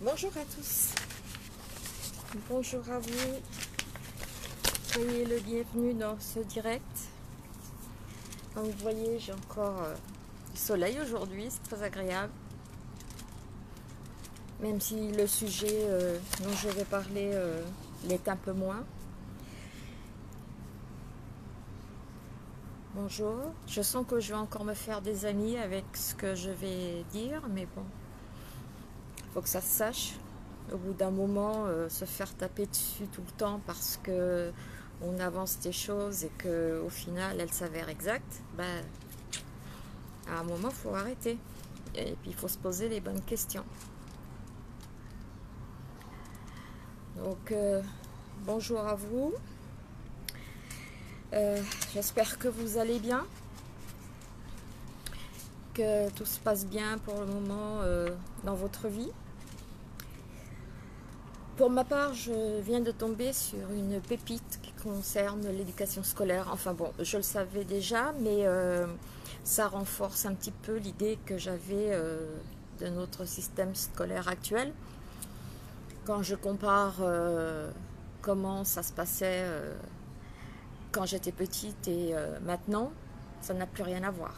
Bonjour à tous. Bonjour à vous. Soyez le bienvenu dans ce direct. Comme vous voyez, j'ai encore euh, du soleil aujourd'hui, c'est très agréable. Même si le sujet euh, dont je vais parler euh, l'est un peu moins. Bonjour. Je sens que je vais encore me faire des amis avec ce que je vais dire, mais bon, que ça se sache. Au bout d'un moment, euh, se faire taper dessus tout le temps parce que on avance des choses et que au final elles s'avèrent exactes, ben, à un moment, il faut arrêter. Et puis il faut se poser les bonnes questions. Donc, euh, bonjour à vous. Euh, j'espère que vous allez bien, que tout se passe bien pour le moment dans votre vie. Pour ma part, je viens de tomber sur une pépite qui concerne l'éducation scolaire. Enfin bon, je le savais déjà, mais euh, ça renforce un petit peu l'idée que j'avais de notre système scolaire actuel. Quand je compare comment ça se passait quand j'étais petite et euh, maintenant, ça n'a plus rien à voir.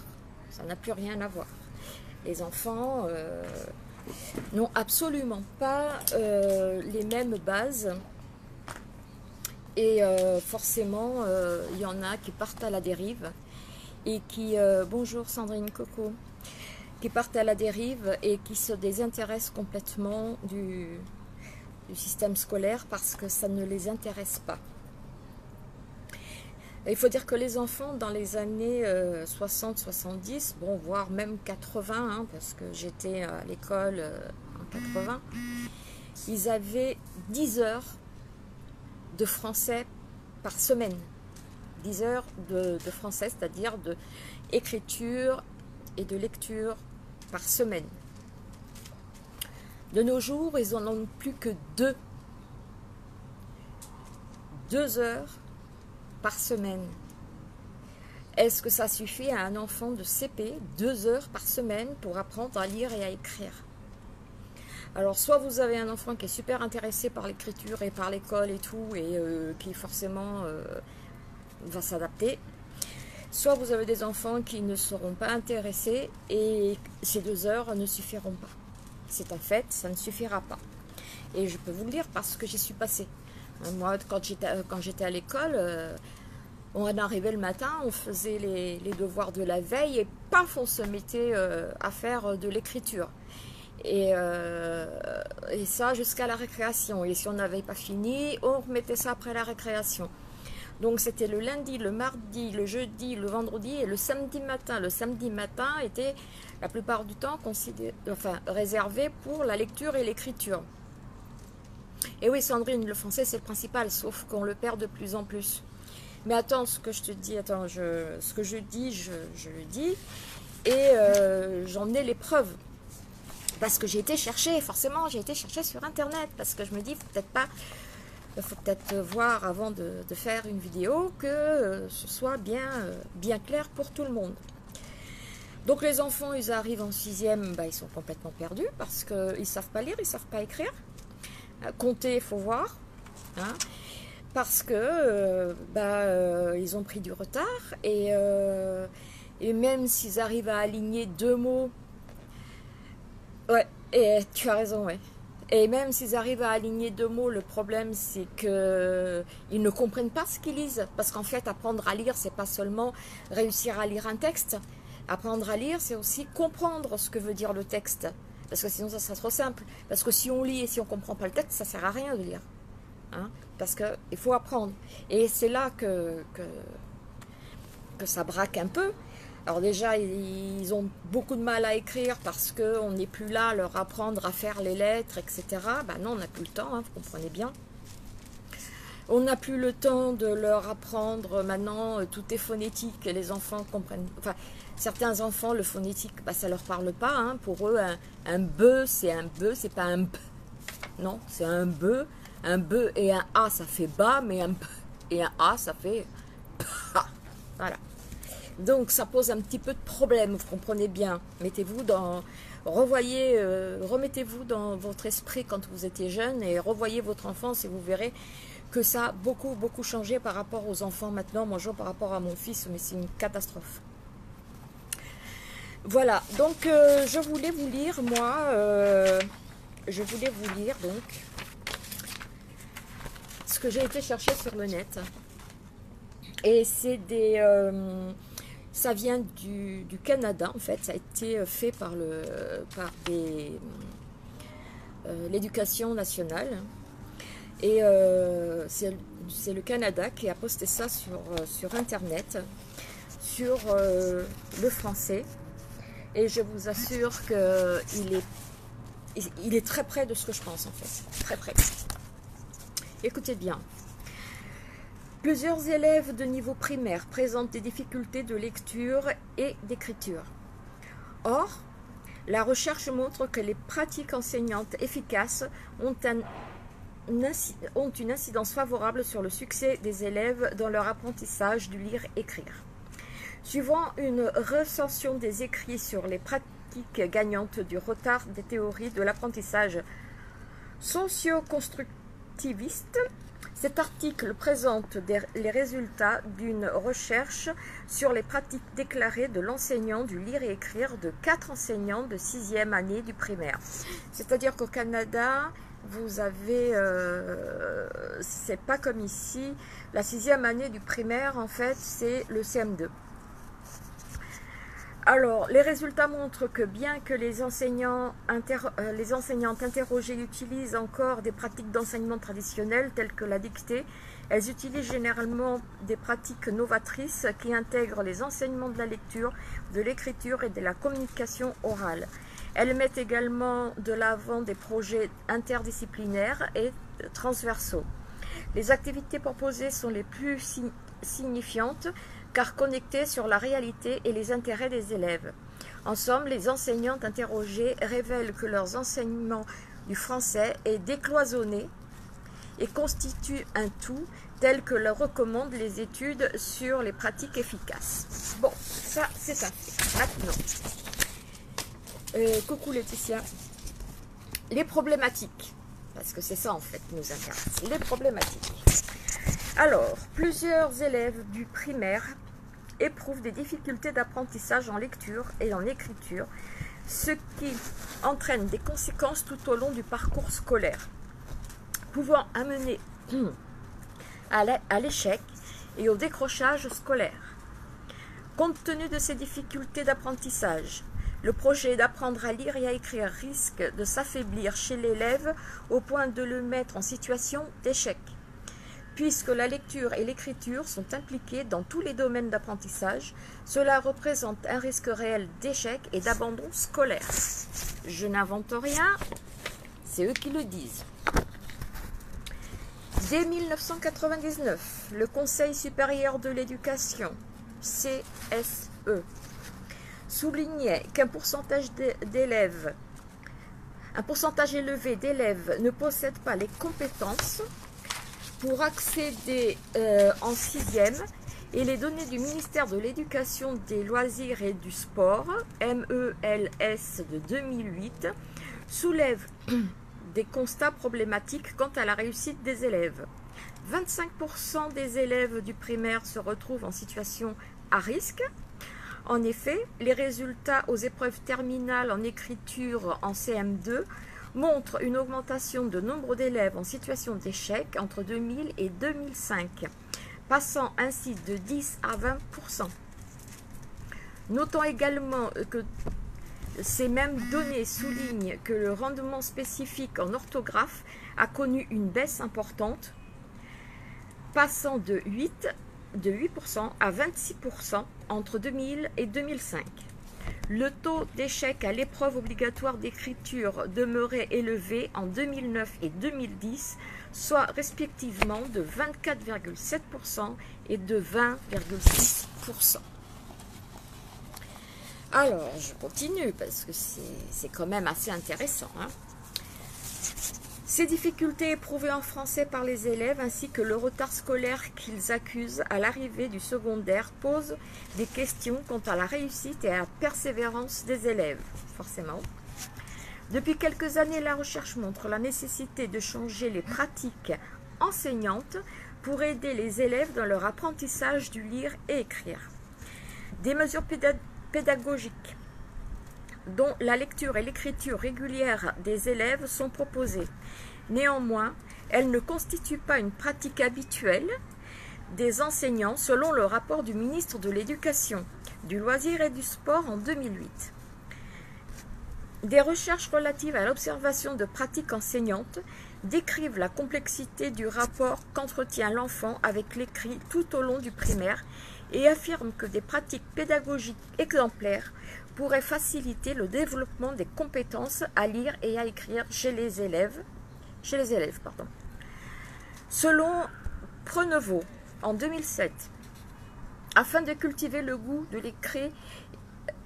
Ça n'a plus rien à voir. Les enfants euh, n'ont absolument pas euh, les mêmes bases. Et forcément, il y en a qui partent à la dérive et qui, bonjour Sandrine Coco, qui partent à la dérive et qui se désintéressent complètement du système scolaire parce que ça ne les intéresse pas. Il faut dire que les enfants dans les années 60-70, euh, bon, voire même 80, hein, parce que j'étais à l'école euh, en 80, ils avaient 10 heures de français par semaine. 10 heures de, de français, c'est-à-dire de écriture et de lecture par semaine. De nos jours, ils n'en ont plus que deux. Deux heures par semaine. Est-ce que ça suffit à un enfant de CP deux heures par semaine pour apprendre à lire et à écrire? Alors, soit vous avez un enfant qui est super intéressé par l'écriture et par l'école et tout, et euh, qui forcément euh, va s'adapter. Soit vous avez des enfants qui ne seront pas intéressés et ces deux heures ne suffiront pas. C'est un fait, ça ne suffira pas. Et je peux vous le dire parce que j'y suis passée. Euh, moi, quand j'étais, euh, quand j'étais à l'école, euh, on arrivait le matin, on faisait les, devoirs de la veille et paf, on se mettait à faire de l'écriture. Et, ça jusqu'à la récréation. Et si on n'avait pas fini, on remettait ça après la récréation. Donc c'était le lundi, le mardi, le jeudi, le vendredi et le samedi matin. Le samedi matin était la plupart du temps réservé pour la lecture et l'écriture. Et oui, Sandrine, le français, c'est le principal, sauf qu'on le perd de plus en plus. Mais attends, ce que je te dis, attends, je, ce que je dis, je, le dis. Et euh, j'en ai les preuves. Parce que j'ai été chercher, forcément, j'ai été chercher sur Internet. Parce que je me dis, peut-être pas, faut peut-être voir avant de, faire une vidéo que euh, ce soit bien, euh, bien clair pour tout le monde. Donc les enfants, ils arrivent en sixième, bah, ils sont complètement perdus parce qu'ils ne savent pas lire, ils ne savent pas écrire. Euh, compter, il faut voir. Hein, parce que euh, bah, euh, ils ont pris du retard et, et même s'ils arrivent à aligner deux mots, ouais, et tu as raison, ouais. Et même s'ils arrivent à aligner deux mots, le problème c'est que ils ne comprennent pas ce qu'ils lisent. Parce qu'en fait, apprendre à lire, c'est pas seulement réussir à lire un texte. Apprendre à lire, c'est aussi comprendre ce que veut dire le texte. Parce que sinon, ça sera trop simple. Parce que si on lit et si on ne comprend pas le texte, ça ne sert à rien de lire. Hein? Parce qu'il faut apprendre. Et c'est là que, que, ça braque un peu. Alors déjà, ils ont beaucoup de mal à écrire parce qu'on n'est plus là à leur apprendre à faire les lettres, etc. Ben non, on n'a plus le temps, hein, vous comprenez bien. On n'a plus le temps de leur apprendre maintenant, euh, tout est phonétique les enfants comprennent. Enfin, certains enfants, le phonétique, bah, ça leur parle pas. Hein. Pour eux, un, be, c'est un be, c'est pas un b. Non, c'est un be. Un be et un a, ça fait bas, mais un b et un a, ça fait Voilà. Donc, ça pose un petit peu de problème, vous comprenez bien. Mettez-vous dans, revoyez, euh, remettez-vous dans votre esprit quand vous étiez jeune et revoyez votre enfance et vous verrez que ça a beaucoup, beaucoup changé par rapport aux enfants maintenant. Moi, je par rapport à mon fils, mais c'est une catastrophe. Voilà, donc euh, je voulais vous lire, moi, euh, je voulais vous lire donc ce que j'ai été chercher sur le net. Et c'est des, ça vient du, Canada, en fait. Ça a été fait par le par euh, l'éducation nationale. Et euh, c'est le Canada qui a posté ça euh, sur Internet, sur le français. Et je vous assure qu'il est, très près de ce que je pense, en fait. Très près. Écoutez bien. Plusieurs élèves de niveau primaire présentent des difficultés de lecture et d'écriture. Or, la recherche montre que les pratiques enseignantes efficaces ont, une incidence favorable sur le succès des élèves dans leur apprentissage du lire-écrire. Suivant une recension des écrits sur les pratiques gagnantes du retard des théories de l'apprentissage socio-constructiviste, cet article présente les résultats d'une recherche sur les pratiques déclarées de l'enseignant du lire et écrire de quatre enseignants de sixième année du primaire. C'est-à-dire qu'au Canada, vous avez, euh, c'est pas comme ici, la sixième année du primaire, en fait, c'est le CM2. Alors, les résultats montrent que bien que les, enseignants euh, les enseignantes interrogées utilisent encore des pratiques d'enseignement traditionnelles telles que la dictée, elles utilisent généralement des pratiques novatrices qui intègrent les enseignements de la lecture, de l'écriture et de la communication orale. Elles mettent également de l'avant des projets interdisciplinaires et transversaux. Les activités proposées sont les plus signifiantes car connectées sur la réalité et les intérêts des élèves. En somme, les enseignantes interrogées révèlent que leur enseignement du français est décloisonné et constitue un tout tel que le recommandent les études sur les pratiques efficaces. Bon, ça c'est fait. Maintenant, euh, coucou Laetitia. Les problématiques, parce que c'est ça en fait qui nous intéresse, les problématiques. Alors, plusieurs élèves du primaire éprouvent des difficultés d'apprentissage en lecture et en écriture, ce qui entraîne des conséquences tout au long du parcours scolaire, pouvant amener à l'échec et au décrochage scolaire. Compte tenu de ces difficultés d'apprentissage, le projet d'apprendre à lire et à écrire risque de s'affaiblir chez l'élève au point de le mettre en situation d'échec puisque la lecture et l'écriture sont impliquées dans tous les domaines d'apprentissage, cela représente un risque réel d'échec et d'abandon scolaire. Je n'invente rien, c'est eux qui le disent. Dès 1999, le Conseil supérieur de l'éducation, CSE, soulignait qu'un pourcentage d'élèves, un pourcentage élevé d'élèves ne possèdent pas les compétences pour accéder euh, en sixième et les données du ministère de l'Éducation, des Loisirs et du Sport, MELS de 2008, soulèvent des constats problématiques quant à la réussite des élèves. 25% des élèves du primaire se retrouvent en situation à risque. En effet, les résultats aux épreuves terminales en écriture en CM2 montre une augmentation de nombre d'élèves en situation d'échec entre 2000 et 2005, passant ainsi de 10 à 20% Notons également que ces mêmes données soulignent que le rendement spécifique en orthographe a connu une baisse importante, passant de 8, de 8% à 26% entre 2000 et 2005. Le taux d'échec à l'épreuve obligatoire d'écriture demeurait élevé en 2009 et 2010, soit respectivement de 24,7% et de 20,6%. Alors, je continue parce que c'est quand même assez intéressant. Hein. Ces difficultés éprouvées en français par les élèves ainsi que le retard scolaire qu'ils accusent à l'arrivée du secondaire posent des questions quant à la réussite et à la persévérance des élèves, forcément. Depuis quelques années, la recherche montre la nécessité de changer les pratiques enseignantes pour aider les élèves dans leur apprentissage du lire et écrire. Des mesures pédagogiques dont la lecture et l'écriture régulière des élèves sont proposées. Néanmoins, elles ne constituent pas une pratique habituelle des enseignants selon le rapport du ministre de l'Éducation, du loisir et du sport en 2008. Des recherches relatives à l'observation de pratiques enseignantes décrivent la complexité du rapport qu'entretient l'enfant avec l'écrit tout au long du primaire et affirment que des pratiques pédagogiques exemplaires pourraient faciliter le développement des compétences à lire et à écrire chez les élèves. Chez les élèves pardon. Selon Prenevaux, en 2007, afin de cultiver le goût de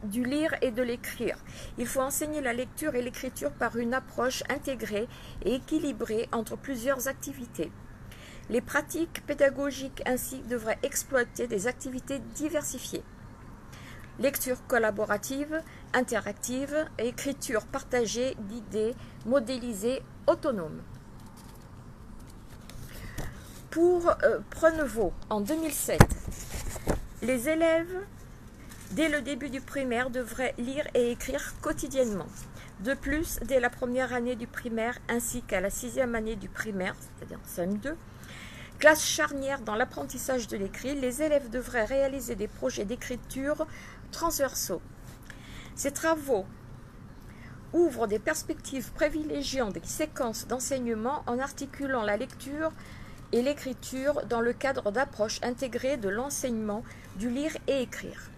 du lire et de l'écrire. Il faut enseigner la lecture et l'écriture par une approche intégrée et équilibrée entre plusieurs activités. Les pratiques pédagogiques ainsi devraient exploiter des activités diversifiées. Lecture collaborative, interactive, écriture partagée d'idées modélisées autonomes. Pour euh, Prenevaux, en 2007, les élèves dès le début du primaire, devraient lire et écrire quotidiennement. De plus, dès la première année du primaire ainsi qu'à la sixième année du primaire, c'est-à-dire CM2, classe charnière dans l'apprentissage de l'écrit, les élèves devraient réaliser des projets d'écriture transversaux. Ces travaux ouvrent des perspectives privilégiant des séquences d'enseignement en articulant la lecture et l'écriture dans le cadre d'approches intégrées de l'enseignement du lire et écrire.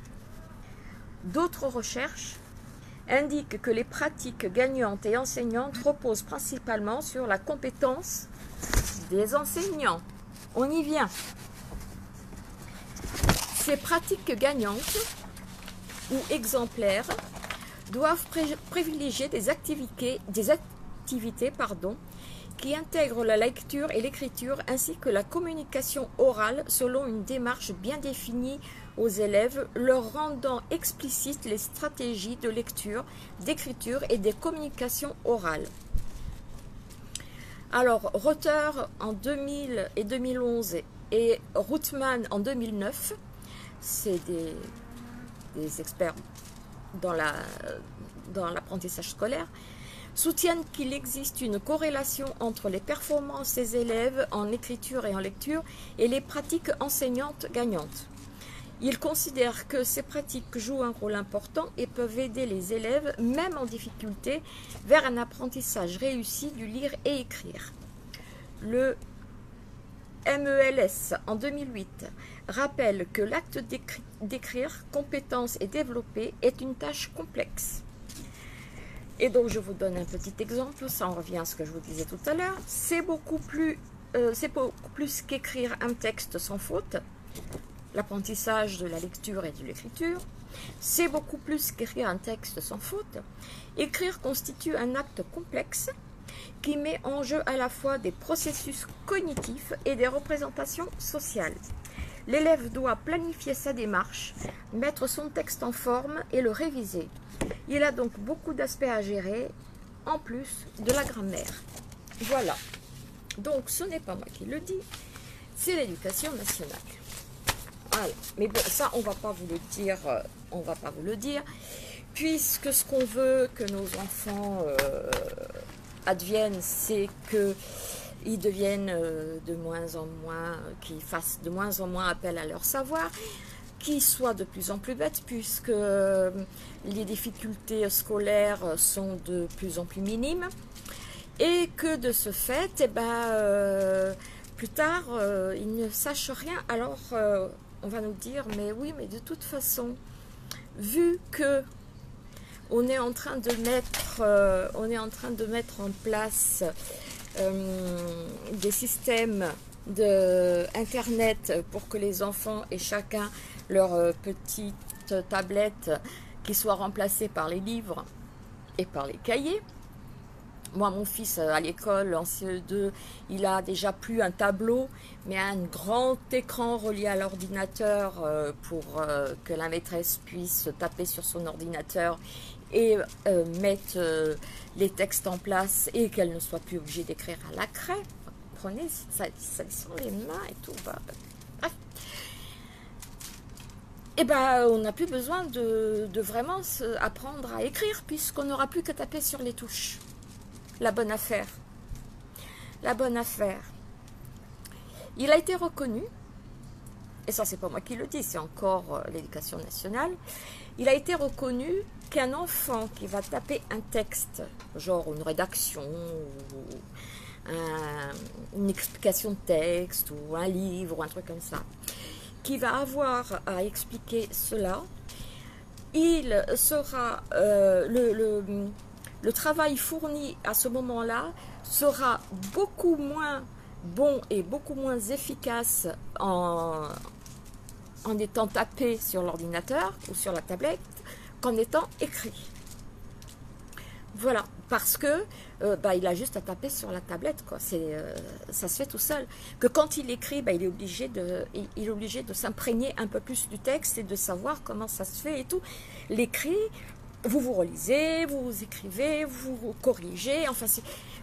D'autres recherches indiquent que les pratiques gagnantes et enseignantes reposent principalement sur la compétence des enseignants. On y vient. Ces pratiques gagnantes ou exemplaires doivent privilégier des activités, qui intègrent la lecture et l'écriture ainsi que la communication orale selon une démarche bien définie aux élèves, leur rendant explicites les stratégies de lecture, d'écriture et des communications orales. Alors, Rother en 2000 et 2011 et Routman en 2009, c'est des, experts dans l'apprentissage scolaire, soutiennent qu'il existe une corrélation entre les performances des élèves en écriture et en lecture et les pratiques enseignantes gagnantes. Ils considèrent que ces pratiques jouent un rôle important et peuvent aider les élèves, même en difficulté, vers un apprentissage réussi du lire et écrire. Le MELS en 2008 rappelle que l'acte d'écrire, compétences et développer est une tâche complexe. Et donc je vous donne un petit exemple, ça en revient à ce que je vous disais tout à l'heure. C'est beaucoup plus, euh, c'est beaucoup plus qu'écrire un texte sans faute l'apprentissage de la lecture et de l'écriture, c'est beaucoup plus qu'écrire un texte sans faute. Écrire constitue un acte complexe qui met en jeu à la fois des processus cognitifs et des représentations sociales. L'élève doit planifier sa démarche, mettre son texte en forme et le réviser. Il a donc beaucoup d'aspects à gérer, en plus de la grammaire. Voilà. Donc ce n'est pas moi qui le dis, c'est l'éducation nationale. Mais bon, ça, on va pas vous le dire. Euh, on va pas vous le dire. Puisque ce qu'on veut que nos enfants euh, adviennent, c'est qu'ils deviennent euh, de moins en moins, qu'ils fassent de moins en moins appel à leur savoir, qu'ils soient de plus en plus bêtes, puisque les difficultés scolaires sont de plus en plus minimes, et que de ce fait, eh ben, plus tard, ils ne sachent rien. Alors, on va nous dire, mais oui, mais de toute façon, vu que on est en train de mettre, euh, en place euh, des systèmes de internet pour que les enfants aient chacun leur euh, petite tablette qui soit remplacée par les livres et par les cahiers. Moi, mon fils à l'école, en CE2, il a déjà plus un tableau, mais un grand écran relié à l'ordinateur euh, pour euh, que la maîtresse puisse taper sur son ordinateur et euh, mettre euh, les textes en place et qu'elle ne soit plus obligée d'écrire à la craie. Prenez, ça, les mains et tout. Bah, bref. Et ben, on n'a plus besoin de, de vraiment apprendre à écrire puisqu'on n'aura plus qu'à taper sur les touches. La bonne affaire. La bonne affaire. Il a été reconnu, et ça c'est pas moi qui le dis, c'est encore euh, l'éducation nationale, il a été reconnu qu'un enfant qui va taper un texte, genre une rédaction, ou un- une explication de texte, ou un livre, ou un truc comme ça, qui va avoir à expliquer cela, il sera euh, le- le travail fourni à ce moment-là sera beaucoup moins bon et beaucoup moins efficace en, étant tapé sur l'ordinateur ou sur la tablette qu'en étant écrit. Voilà, parce que euh, bah, il a juste à taper sur la tablette, quoi. Euh, ça se fait tout seul. Que quand il écrit, bah, il est obligé de s'imprégner un peu plus du texte et de savoir comment ça se fait et tout. L'écrit, vous vous relisez, vous vous écrivez, vous vous corrigez. Enfin,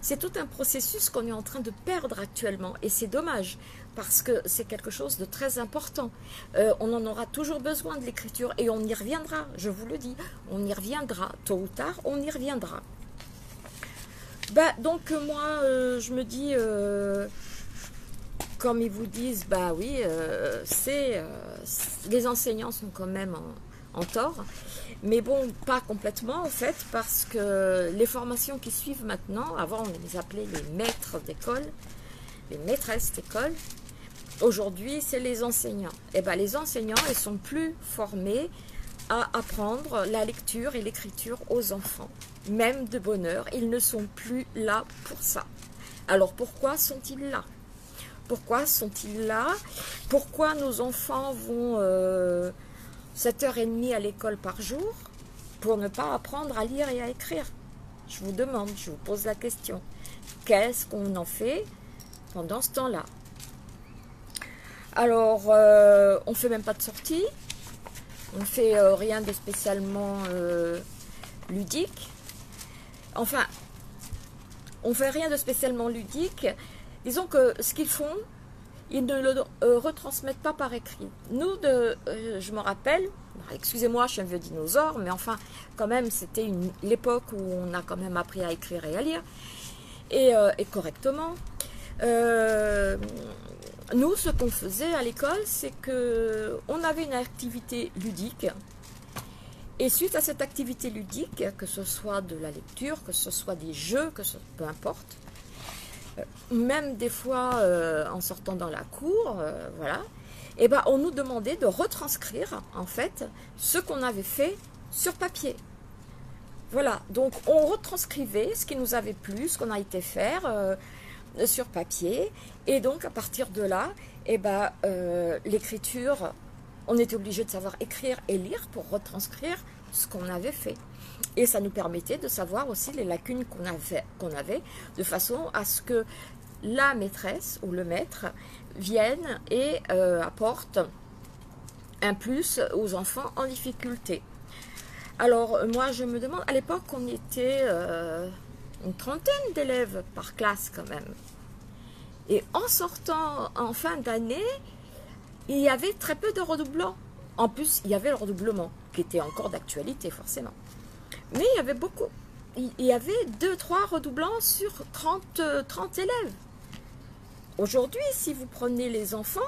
c'est, tout un processus qu'on est en train de perdre actuellement et c'est dommage parce que c'est quelque chose de très important. Euh, on en aura toujours besoin de l'écriture et on y reviendra, je vous le dis, on y reviendra, tôt ou tard, on y reviendra. Bah, donc euh, moi, euh, je me dis, comme ils vous disent, bah oui, c'est- les enseignants sont quand même en, en tort, mais bon, pas complètement en fait, parce que les formations qui suivent maintenant, avant on les appelait les maîtres d'école, les maîtresses d'école, aujourd'hui c'est les enseignants. Et ben les enseignants, ils sont plus formés à apprendre la lecture et l'écriture aux enfants, même de bonheur, ils ne sont plus là pour ça. Alors pourquoi sont-ils là? Pourquoi sont-ils là? Pourquoi nos enfants vont euh, 7h30 à l'école par jour pour ne pas apprendre à lire et à écrire Je vous demande, je vous pose la question. Qu'est-ce qu'on en fait pendant ce temps-là? Alors, euh, on fait même pas de sortie. On fait euh, rien de spécialement euh, ludique. Enfin, on fait rien de spécialement ludique. Disons que ce qu'ils font, ils ne le euh, retransmettent pas par écrit. Nous, de, euh, je me rappelle, excusez-moi, je suis un vieux dinosaure, mais enfin, quand même, c'était l'époque où on a quand même appris à écrire et à lire, et, euh, correctement. Nous, ce qu'on faisait à l'école, c'est que on avait une activité ludique. Et suite à cette activité ludique, que ce soit de la lecture, que ce soit des jeux, que ce, peu importe, même des fois euh, en sortant dans la cour, euh, voilà, et ben on nous demandait de retranscrire en fait ce qu'on avait fait sur papier. Voilà, donc on retranscrivait ce qui nous avait plu, ce qu'on a été faire euh, sur papier, et donc à partir de là, et ben euh, l'écriture, on était obligé de savoir écrire et lire pour retranscrire ce qu'on avait fait. Et ça nous permettait de savoir aussi les lacunes qu'on avait, de façon à ce que la maîtresse ou le maître vienne et euh, apporte un plus aux enfants en difficulté. Alors euh, moi je me demande, à l'époque on était euh, une trentaine d'élèves par classe quand même. Et en sortant en fin d'année, il y avait très peu de redoublants. En plus, il y avait le redoublement, qui était encore d'actualité forcément. Mais il y avait beaucoup. Il y avait 2-3 redoublants sur 30, euh, 30 élèves. Aujourd'hui, si vous prenez les enfants,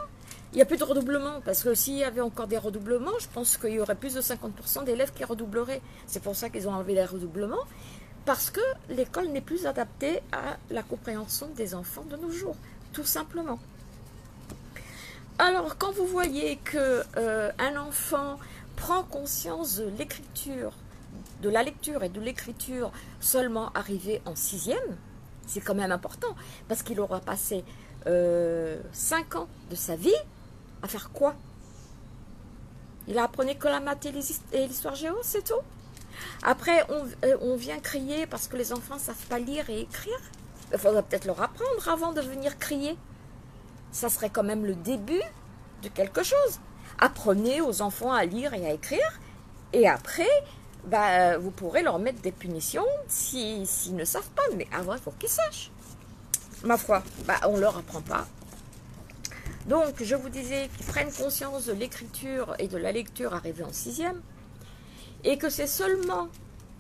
il n'y a plus de redoublement. Parce que s'il y avait encore des redoublements, je pense qu'il y aurait plus de 50% d'élèves qui redoubleraient. C'est pour ça qu'ils ont enlevé les redoublements. Parce que l'école n'est plus adaptée à la compréhension des enfants de nos jours. Tout simplement. Alors, quand vous voyez que euh, enfant prend conscience de l'écriture, de la lecture et de l'écriture seulement arrivé en sixième, c'est quand même important, parce qu'il aura passé euh, cinq ans de sa vie à faire quoi? Il a appris que la maths et l'histoire géo, c'est tout? Après, on, euh, vient crier parce que les enfants ne savent pas lire et écrire? Il faudra peut-être leur apprendre avant de venir crier ça serait quand même le début de quelque chose. Apprenez aux enfants à lire et à écrire, et après, bah, vous pourrez leur mettre des punitions s'ils ne savent pas. Mais avant, il faut qu'ils sachent. Ma foi, bah, on ne leur apprend pas. Donc, je vous disais qu'ils prennent conscience de l'écriture et de la lecture arrivée en sixième, et que c'est seulement,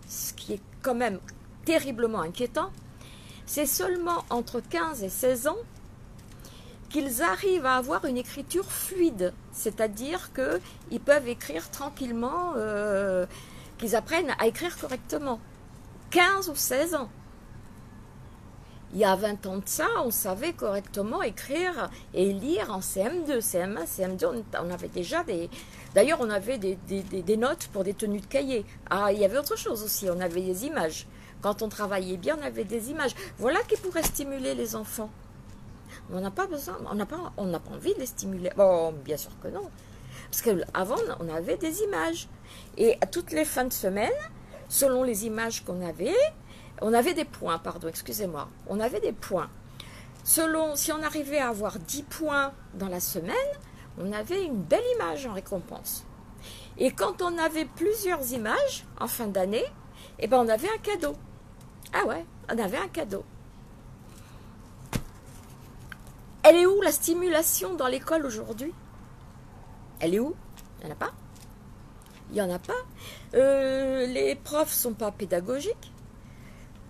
ce qui est quand même terriblement inquiétant, c'est seulement entre 15 et 16 ans qu'ils arrivent à avoir une écriture fluide, c'est-à-dire qu'ils peuvent écrire tranquillement, euh, qu'ils apprennent à écrire correctement. 15 ou 16 ans. Il y a 20 ans de ça, on savait correctement écrire et lire en CM2, CM1, CM2, on avait déjà des... D'ailleurs, on avait des, des, notes pour des tenues de cahier. Ah, il y avait autre chose aussi, on avait des images. Quand on travaillait bien, on avait des images. Voilà qui pourrait stimuler les enfants. On n'a pas besoin, on n'a pas, on n'a pas envie de les stimuler. Bon, bien sûr que non. Parce qu'avant, on avait des images. Et à toutes les fins de semaine, selon les images qu'on avait, on avait des points, pardon, excusez-moi. On avait des points. Selon, si on arrivait à avoir 10 points dans la semaine, on avait une belle image en récompense. Et quand on avait plusieurs images en fin d'année, eh ben on avait un cadeau. Ah ouais, on avait un cadeau. Elle est où la stimulation dans l'école aujourd'hui? Elle est où? Il n'y en a pas? Il n'y en a pas. Euh, les profs sont pas pédagogiques.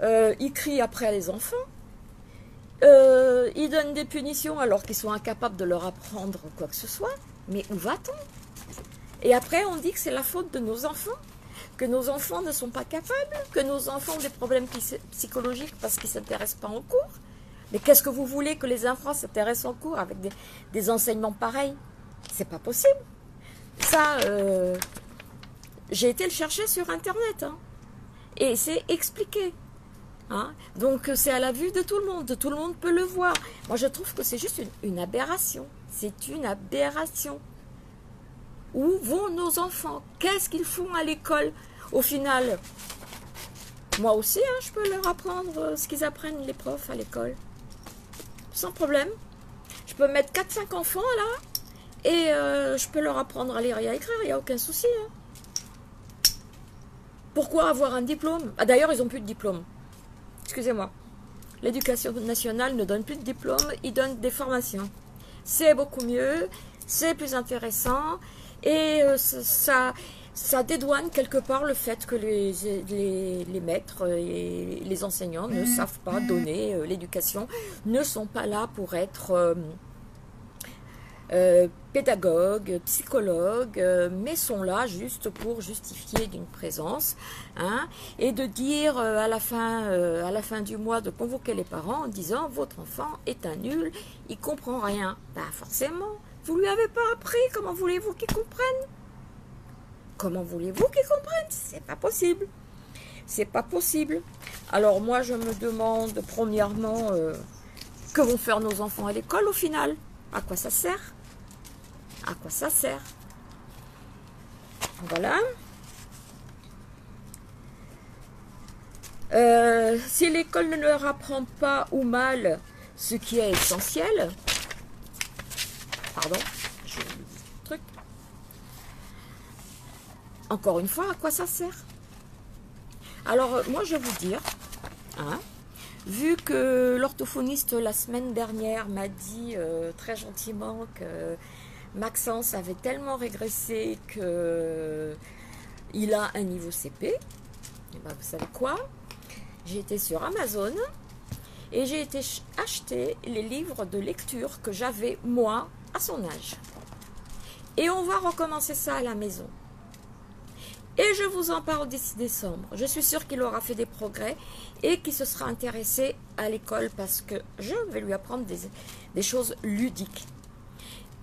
Euh, ils crient après les enfants. Euh, ils donnent des punitions alors qu'ils sont incapables de leur apprendre quoi que ce soit. Mais où va-t-on? Et après, on dit que c'est la faute de nos enfants, que nos enfants ne sont pas capables, que nos enfants ont des problèmes psychologiques parce qu'ils ne s'intéressent pas en cours. Mais qu'est-ce que vous voulez que les enfants s'intéressent en cours avec des, enseignements pareils? C'est pas possible. Ça, euh, j'ai été le chercher sur Internet. Hein. et c'est expliqué. Hein. Donc c'est à la vue de tout le monde. Tout le monde peut le voir. Moi, je trouve que c'est juste une, aberration. C'est une aberration. Où vont nos enfants? Qu'est-ce qu'ils font à l'école? Au final, moi aussi, hein, je peux leur apprendre ce qu'ils apprennent les profs à l'école sans problème. Je peux mettre 4-5 enfants là et euh, je peux leur apprendre à lire et à écrire, il n'y a aucun souci. Hein. Pourquoi avoir un diplôme? Ah, D'ailleurs, ils n'ont plus de diplôme. Excusez-moi. L'éducation nationale ne donne plus de diplôme, ils donnent des formations. C'est beaucoup mieux, c'est plus intéressant et euh, ça, ça dédouane quelque part le fait que les, maîtres et les enseignants ne savent pas donner euh, l'éducation, ne sont pas là pour être euh, euh, pédagogues, psychologues, mais sont là juste pour justifier d'une présence, hein, et de dire à, la fin, à la du mois de convoquer les parents en disant votre enfant est un nul, il comprend rien. Bah forcément, vous lui avez pas appris, comment voulez-vous qu'il comprenne? Comment voulez-vous qu'ils comprennent? C'est pas possible. C'est pas possible. Alors moi, je me demande, premièrement, euh, que vont faire nos enfants à l'école au final? À quoi ça sert? À quoi ça sert? Voilà. Euh, si l'école ne leur apprend pas ou mal ce qui est essentiel, pardon, Encore une fois, à quoi ça sert? Alors, euh, moi, je vais vous dire, hein, vu que l'orthophoniste la semaine dernière m'a dit euh, très gentiment que Maxence avait tellement régressé que il a un niveau CP, et eh ben, vous savez quoi? J'ai été sur Amazon et j'ai été acheter les livres de lecture que j'avais moi à son âge. Et on va recommencer ça à la maison. Et je vous en parle d'ici décembre. Je suis sûre qu'il aura fait des progrès et qu'il se sera intéressé à l'école parce que je vais lui apprendre des, choses ludiques.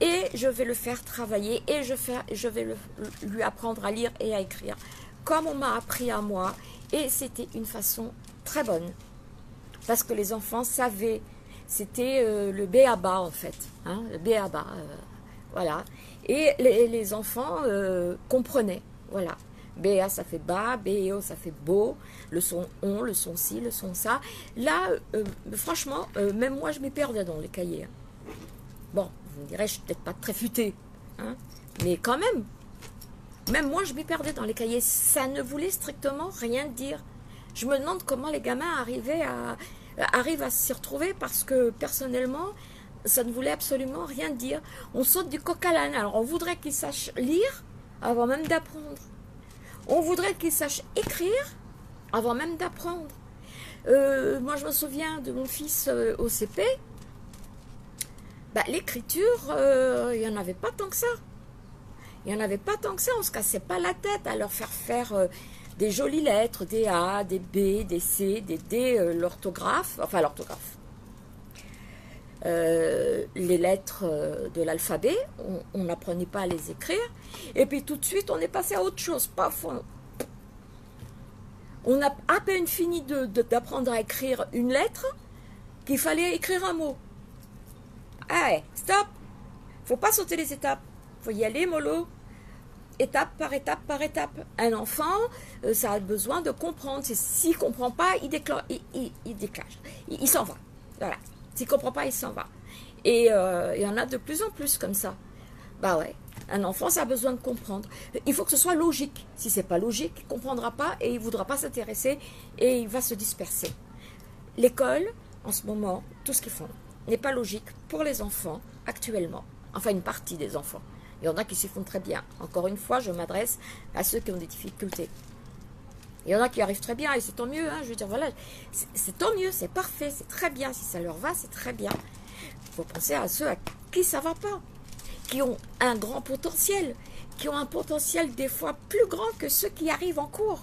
Et je vais le faire travailler et je, je vais lui apprendre à lire et à écrire comme on m'a appris à moi. Et c'était une façon très bonne. Parce que les enfants savaient, c'était euh, le béaba en fait. Hein, le béaba. Euh, voilà. Et les, enfants euh, comprenaient. Voilà. BA ça fait bas, BEO ça fait beau, le son on, le son ci, le son ça. Là, euh, franchement, euh, même moi je m'y perdais dans les cahiers. Bon, vous me direz, je suis peut-être pas très futé, hein, mais quand même, Même moi, je m'y perdais dans les cahiers. Ça ne voulait strictement rien dire. Je me demande comment les gamins arrivaient à, arrivent à s'y retrouver parce que personnellement, ça ne voulait absolument rien dire. On saute du coq à l'âne. Alors on voudrait qu'ils sachent lire avant même d'apprendre. On voudrait qu'ils sachent écrire avant même d'apprendre. Euh, moi, je me souviens de mon fils euh, au CP. Bah, l'écriture, euh, il n'y en avait pas tant que ça. Il n'y en avait pas tant que ça. On ne se cassait pas la tête à leur faire faire des jolies lettres, des A, des B, des C, des D, euh, l'orthographe, enfin l'orthographe. Euh, les lettres euh, de l'alphabet, on n'apprenait pas à les écrire, et puis tout de suite on est passé à autre chose, paf, on, a à peine fini d'apprendre à écrire une lettre qu'il fallait écrire un mot. Ah stop Faut pas sauter les étapes, faut y aller mollo étape par étape par étape. Un enfant, euh, ça a besoin de comprendre. S'il ne comprend pas, il, déclenche, il, il, déclenche. Il, s'en va. Voilà. S'il ne comprend pas, il s'en va. Et euh, il y en a de plus en plus comme ça. Bah ouais. Un enfant, ça a besoin de comprendre. Il faut que ce soit logique. Si c'est pas logique, il ne comprendra pas et il ne voudra pas s'intéresser et il va se disperser. L'école, en ce moment, tout ce qu'ils font n'est pas logique pour les enfants actuellement. Enfin, une partie des enfants. Il y en a qui s'y font très bien. Encore une fois, je m'adresse à ceux qui ont des difficultés. Il y en a qui arrivent très bien et c'est tant mieux. Hein. je veux dire, voilà, c'est tant mieux, c'est parfait, c'est très bien. Si ça leur va, c'est très bien. Il faut penser à ceux à qui ça va pas, qui ont un grand potentiel, qui ont un potentiel des fois plus grand que ceux qui arrivent en cours,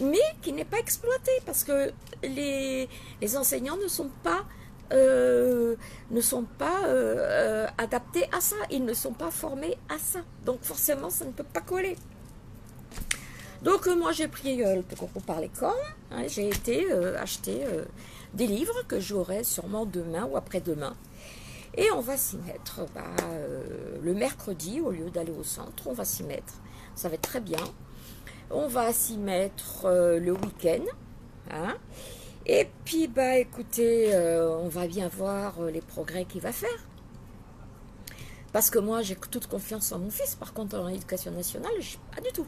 mais qui n'est pas exploité parce que les, les enseignants ne sont pas euh, ne sont pas euh, euh, adaptés à ça, ils ne sont pas formés à ça. Donc forcément, ça ne peut pas coller. Donc moi j'ai pris pour parler comme, hein, j'ai été acheter des livres que j'aurai sûrement demain ou après-demain. Et on va s'y mettre bah, le mercredi au lieu d'aller au centre, on va s'y mettre. Ça va être très bien. On va s'y mettre le week-end. Hein, et puis, bah, écoutez, euh, on va bien voir euh, les progrès qu'il va faire. Parce que moi, j'ai toute confiance en mon fils. Par contre, dans l'éducation nationale, pas du tout.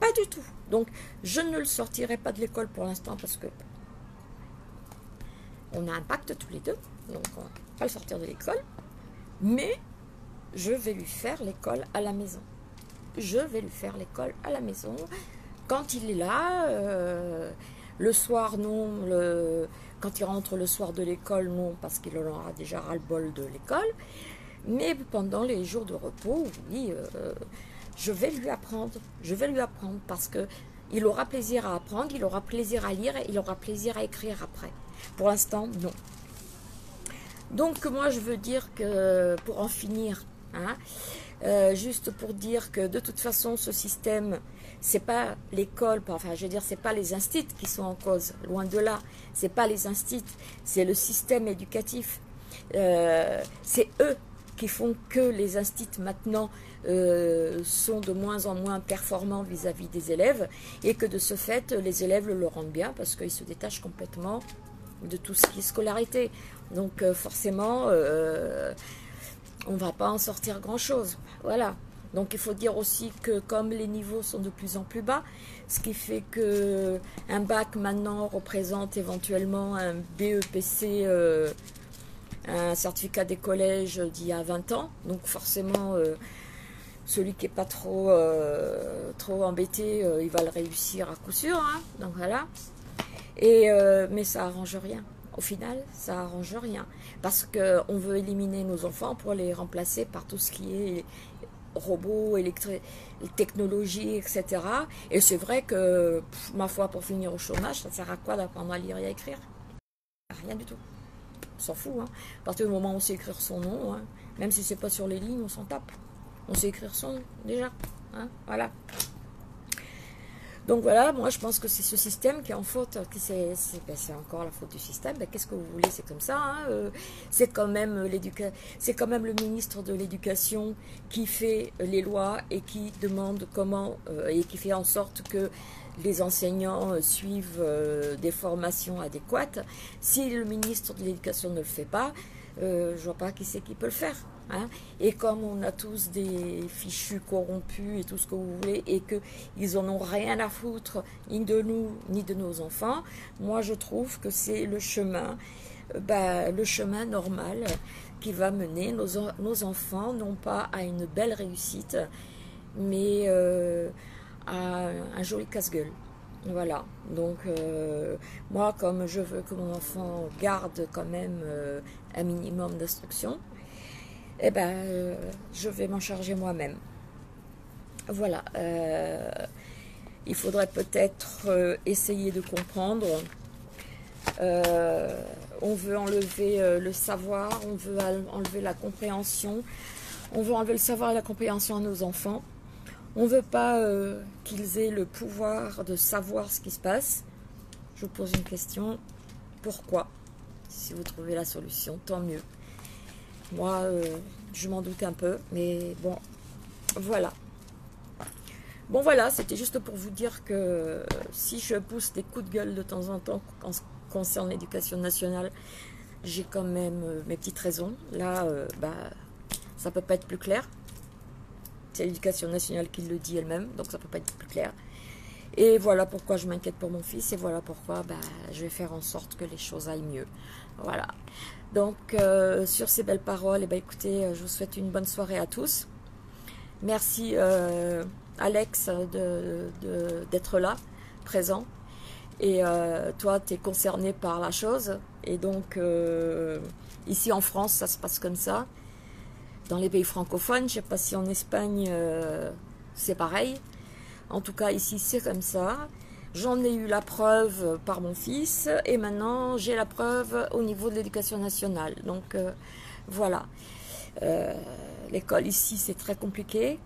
Pas du tout. Donc, je ne le sortirai pas de l'école pour l'instant parce que on a un pacte tous les deux. Donc, on va pas le sortir de l'école. Mais je vais lui faire l'école à la maison. Je vais lui faire l'école à la maison. Quand il est là, euh, le soir, non. Quand il rentre le soir de l'école, non, parce qu'il aura déjà ras-le-bol de l'école. Mais pendant les jours de repos, oui, euh, je vais lui apprendre. Je vais lui apprendre parce que il aura plaisir à apprendre, il aura plaisir à lire et il aura plaisir à écrire après. Pour l'instant, non. Donc moi, je veux dire que pour en finir, hein, euh, juste pour dire que de toute façon, ce système c'est pas l'école, enfin je veux dire, c'est pas les instituts qui sont en cause, loin de là. C'est pas les instituts, c'est le système éducatif. Euh, c'est eux qui font que les instituts maintenant euh, sont de moins en moins performants vis-à-vis des élèves et que de ce fait, les élèves le rendent bien parce qu'ils se détachent complètement de tout ce qui est scolarité. Donc euh, forcément, on ne va pas en sortir grand-chose. Voilà. Donc il faut dire aussi que comme les niveaux sont de plus en plus bas, ce qui fait que un bac maintenant représente éventuellement un BEPC, euh, un certificat des collèges d'il y a 20 ans. Donc forcément, euh, celui qui n'est pas trop, euh, trop embêté, il va le réussir à coup sûr. Hein. donc voilà. Et, mais ça arrange rien. Au final, ça arrange rien. Parce qu'on veut éliminer nos enfants pour les remplacer par tout ce qui est robots, technologies, etc. Et c'est vrai que, ma foi, pour finir au chômage, ça sert à quoi d'apprendre à lire et à écrire? Rien du tout. On s'en fout. Hein. À partir du moment où on sait écrire son nom, hein, même si c'est pas sur les lignes, on s'en tape. On sait écrire son déjà. Hein, voilà. Donc voilà, moi je pense que c'est ce système qui est en faute, c'est ben, encore la faute du système. Ben, qu'est-ce que vous voulez, c'est comme ça. Hein, euh, c'est quand même c'est quand même le ministre de l'éducation qui fait les lois et qui demande comment euh, et qui fait en sorte que les enseignants euh, suivent des formations adéquates. Si le ministre de l'éducation ne le fait pas, je vois pas qui c'est qui peut le faire. Hein. et comme on a tous des fichus corrompus et tout ce que vous voulez, et qu'ils en ont rien à foutre, ni de nous, ni de nos enfants, moi je trouve que c'est le chemin, euh, bah, le chemin normal qui va mener nos, enfants, non pas à une belle réussite, mais euh, à un joli casse-gueule. Voilà, donc euh, moi comme je veux que mon enfant garde quand même un minimum d'instruction, eh ben, euh, je vais m'en charger moi-même. Voilà. Euh, il faudrait peut-être euh, essayer de comprendre. on veut enlever le savoir, on veut enlever la compréhension, on veut enlever le savoir et la compréhension à nos enfants. On ne veut pas qu'ils aient le pouvoir de savoir ce qui se passe. Je vous pose une question. Pourquoi? Si vous trouvez la solution, tant mieux. Moi, euh, je m'en doute un peu, mais bon, voilà. Bon voilà, c'était juste pour vous dire que si je pousse des coups de gueule de temps en temps en ce qui concerne l'éducation nationale, j'ai quand même euh, mes petites raisons. Là, euh, bah, ça peut pas être plus clair. C'est l'éducation nationale qui le dit elle-même, donc ça peut pas être plus clair. Et voilà pourquoi je m'inquiète pour mon fils, et voilà pourquoi bah, je vais faire en sorte que les choses aillent mieux. Voilà. Donc, euh, sur ces belles paroles, eh ben, écoutez, euh, je vous souhaite une bonne soirée à tous. Merci euh, Alex d'être là, présent. Et toi, tu es concerné par la chose. Et donc, ici en France, ça se passe comme ça. Dans les pays francophones, je ne sais pas si en Espagne, c'est pareil. En tout cas, ici, c'est comme ça. J'en ai eu la preuve par mon fils et maintenant j'ai la preuve au niveau de l'éducation nationale. Donc euh, voilà. Euh, l'école ici c'est très compliqué.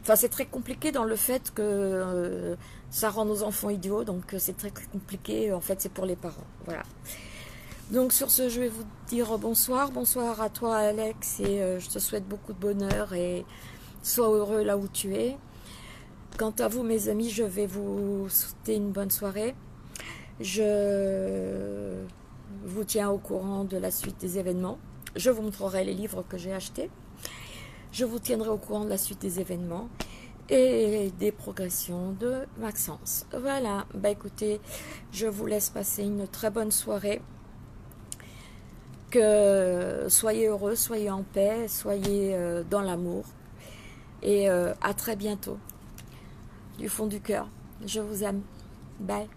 Enfin c'est très compliqué dans le fait que euh, ça rend nos enfants idiots. Donc c'est très, très compliqué. En fait c'est pour les parents. Voilà. Donc sur ce je vais vous dire bonsoir. Bonsoir à toi Alex et je te souhaite beaucoup de bonheur et sois heureux là où tu es. Quant à vous, mes amis, je vais vous souhaiter une bonne soirée. Je vous tiens au courant de la suite des événements. Je vous montrerai les livres que j'ai achetés. Je vous tiendrai au courant de la suite des événements et des progressions de Maxence. Voilà, bah écoutez, je vous laisse passer une très bonne soirée. Que soyez heureux, soyez en paix, soyez euh, dans l'amour. Et euh, à très bientôt du fond du cœur. Je vous aime. Bye.